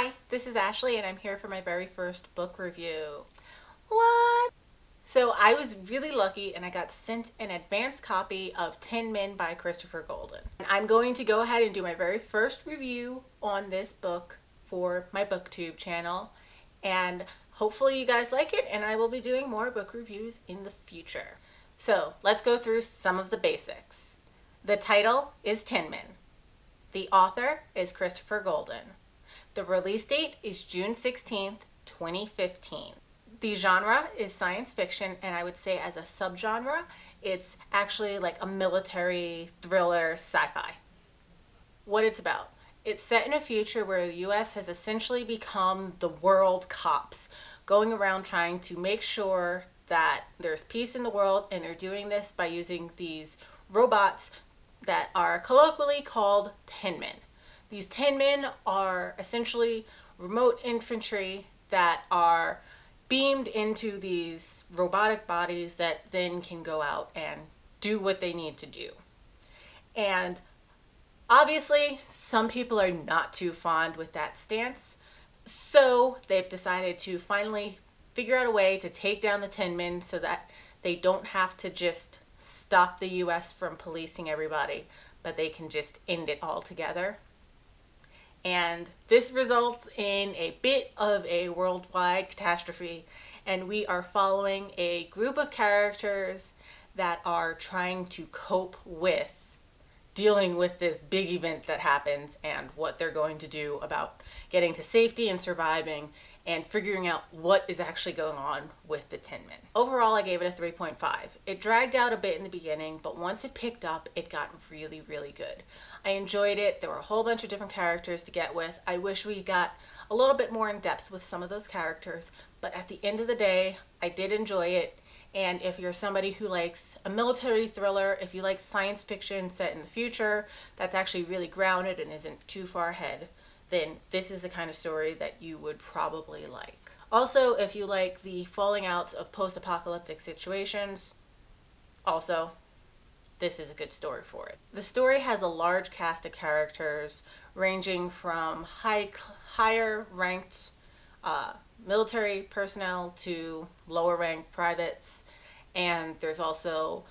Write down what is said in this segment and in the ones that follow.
Hi, this is Ashley, and I'm here for my very first book review. What? So, I was really lucky and I got sent an advanced copy of Tin Men by Christopher Golden. And I'm going to go ahead and do my very first review on this book for my booktube channel. And hopefully, you guys like it, and I will be doing more book reviews in the future. So, let's go through some of the basics. The title is Tin Men. The author is Christopher Golden. The release date is June 16th, 2015. The genre is science fiction, and I would say as a subgenre, it's actually like a military thriller sci fi. What it's about it's set in a future where the US has essentially become the world cops, going around trying to make sure that there's peace in the world, and they're doing this by using these robots that are colloquially called tin men. These tin men are essentially remote infantry that are beamed into these robotic bodies that then can go out and do what they need to do. And obviously, some people are not too fond with that stance. So they've decided to finally figure out a way to take down the Tin Men so that they don't have to just stop the US from policing everybody, but they can just end it altogether and this results in a bit of a worldwide catastrophe. And we are following a group of characters that are trying to cope with dealing with this big event that happens and what they're going to do about getting to safety and surviving and figuring out what is actually going on with the Tin Men. Overall, I gave it a 3.5. It dragged out a bit in the beginning, but once it picked up, it got really, really good. I enjoyed it. There were a whole bunch of different characters to get with. I wish we got a little bit more in depth with some of those characters, but at the end of the day, I did enjoy it. And if you're somebody who likes a military thriller, if you like science fiction set in the future that's actually really grounded and isn't too far ahead, then this is the kind of story that you would probably like. Also, if you like the falling out of post apocalyptic situations, also this is a good story for it. The story has a large cast of characters ranging from high, higher ranked uh, military personnel to lower ranked privates, and there's also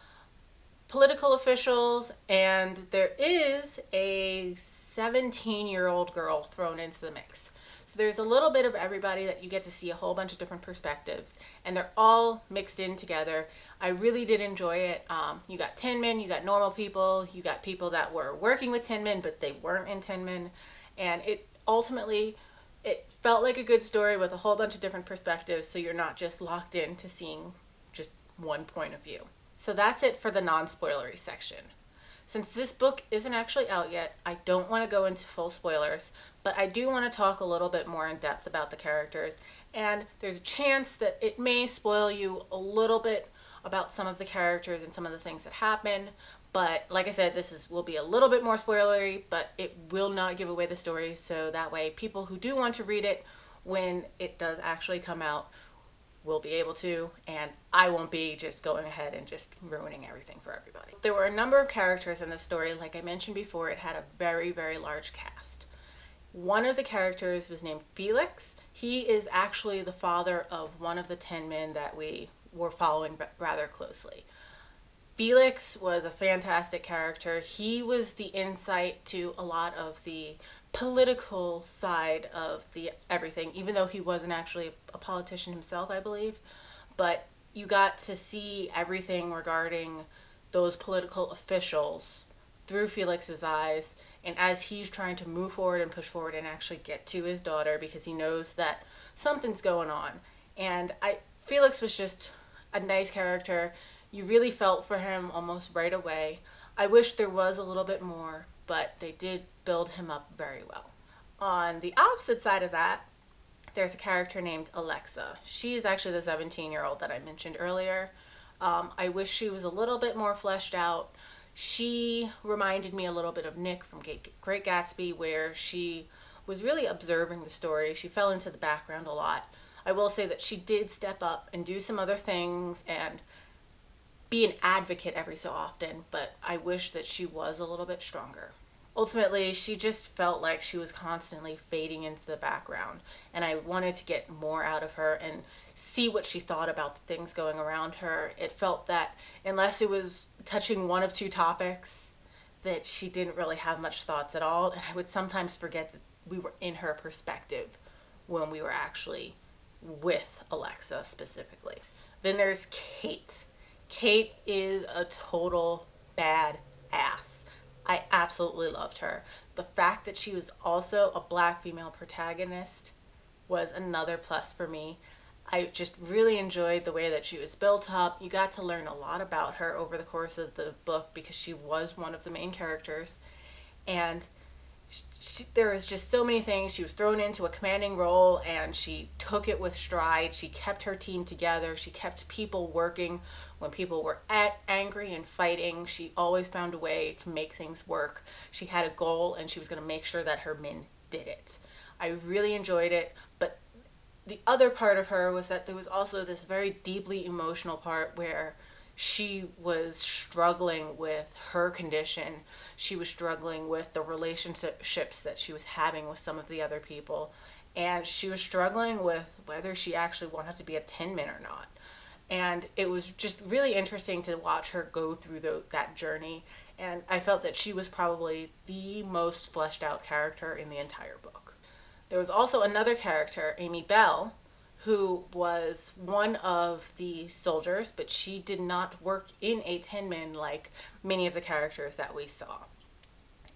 political officials, and there is a 17 year old girl thrown into the mix there's a little bit of everybody that you get to see a whole bunch of different perspectives, and they're all mixed in together. I really did enjoy it. Um, you got Tin Men, you got normal people, you got people that were working with Tin Men, but they weren't in Tin Men, and it ultimately it felt like a good story with a whole bunch of different perspectives, so you're not just locked in to seeing just one point of view. So that's it for the non-spoilery section. Since this book isn't actually out yet, I don't want to go into full spoilers, but I do want to talk a little bit more in depth about the characters. And there's a chance that it may spoil you a little bit about some of the characters and some of the things that happen. But like I said, this is will be a little bit more spoilery, but it will not give away the story. So that way, people who do want to read it when it does actually come out will be able to, and I won't be just going ahead and just ruining everything for everybody. There were a number of characters in the story. Like I mentioned before, it had a very, very large cast. One of the characters was named Felix. He is actually the father of one of the Tin Men that we were following rather closely. Felix was a fantastic character. He was the insight to a lot of the political side of the everything, even though he wasn't actually a politician himself, I believe. But you got to see everything regarding those political officials through Felix's eyes and as he's trying to move forward and push forward and actually get to his daughter because he knows that something's going on. And I Felix was just a nice character. You really felt for him almost right away. I wish there was a little bit more, but they did build him up very well. On the opposite side of that, there's a character named Alexa. She is actually the 17 year old that I mentioned earlier. Um, I wish she was a little bit more fleshed out. She reminded me a little bit of Nick from Great Gatsby, where she was really observing the story. She fell into the background a lot. I will say that she did step up and do some other things and be an advocate every so often, but I wish that she was a little bit stronger. Ultimately she just felt like she was constantly fading into the background and i wanted to get more out of her and see what she thought about the things going around her. It felt that unless it was touching one of two topics that she didn't really have much thoughts at all and i would sometimes forget that we were in her perspective when we were actually with alexa specifically. Then there's kate. Kate is a total bad ass I absolutely loved her. The fact that she was also a black female protagonist was another plus for me. I just really enjoyed the way that she was built up. You got to learn a lot about her over the course of the book because she was one of the main characters. And she, there was just so many things. She was thrown into a commanding role and she took it with stride. She kept her team together. She kept people working when people were at, angry and fighting. She always found a way to make things work. She had a goal and she was going to make sure that her men did it. I really enjoyed it, but the other part of her was that there was also this very deeply emotional part where she was struggling with her condition. She was struggling with the relationships that she was having with some of the other people. And she was struggling with whether she actually wanted to be a Tin Man or not. And it was just really interesting to watch her go through the, that journey. And I felt that she was probably the most fleshed out character in the entire book. There was also another character, Amy Bell, who was one of the soldiers, but she did not work in a Tin Man like many of the characters that we saw.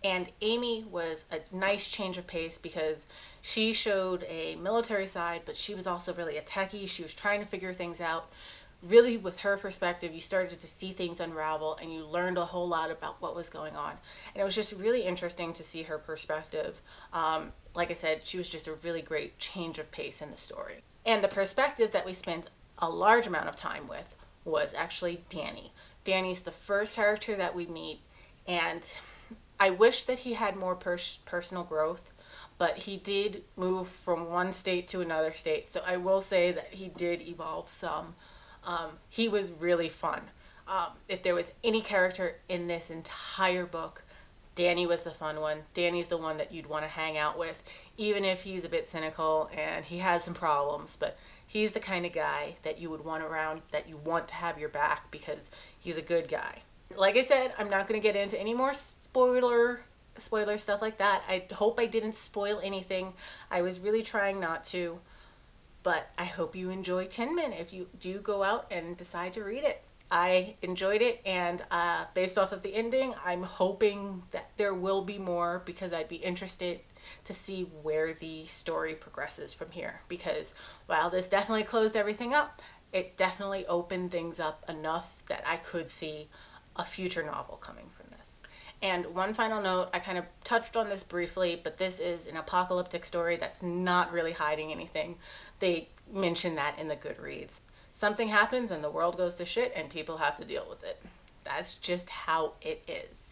And Amy was a nice change of pace because she showed a military side, but she was also really a techie. She was trying to figure things out. Really, with her perspective, you started to see things unravel and you learned a whole lot about what was going on. And it was just really interesting to see her perspective. Um, like I said, she was just a really great change of pace in the story. And the perspective that we spent a large amount of time with was actually Danny. Danny's the first character that we meet, and I wish that he had more pers- personal growth, but he did move from one state to another state. So I will say that he did evolve some. Um, he was really fun. Um, if there was any character in this entire book, Danny was the fun one. Danny's the one that you'd want to hang out with even if he's a bit cynical and he has some problems, but he's the kind of guy that you would want around, that you want to have your back because he's a good guy. Like I said, I'm not going to get into any more spoiler spoiler stuff like that. I hope I didn't spoil anything. I was really trying not to, but I hope you enjoy Tin Man if you do go out and decide to read it. I enjoyed it, and uh, based off of the ending, I'm hoping that there will be more because I'd be interested to see where the story progresses from here. Because while this definitely closed everything up, it definitely opened things up enough that I could see a future novel coming from this. And one final note, I kind of touched on this briefly, but this is an apocalyptic story that's not really hiding anything. They mention that in the Goodreads. Something happens and the world goes to shit and people have to deal with it. That's just how it is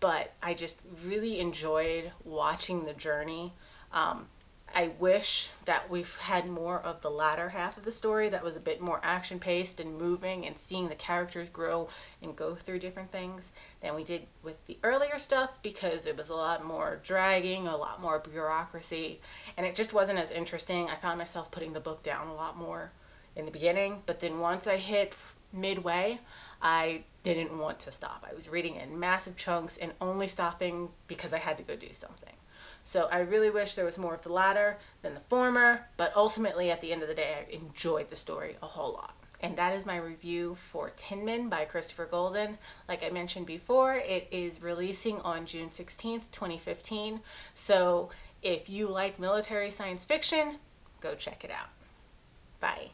but I just really enjoyed watching the journey. Um, I wish that we've had more of the latter half of the story that was a bit more action paced and moving and seeing the characters grow and go through different things than we did with the earlier stuff because it was a lot more dragging, a lot more bureaucracy, and it just wasn't as interesting. I found myself putting the book down a lot more in the beginning, but then once I hit midway, I didn't want to stop. I was reading in massive chunks and only stopping because I had to go do something. So I really wish there was more of the latter than the former, but ultimately at the end of the day, I enjoyed the story a whole lot. And that is my review for Tin Man by Christopher Golden. Like I mentioned before, it is releasing on June 16th, 2015. So if you like military science fiction, go check it out. Bye.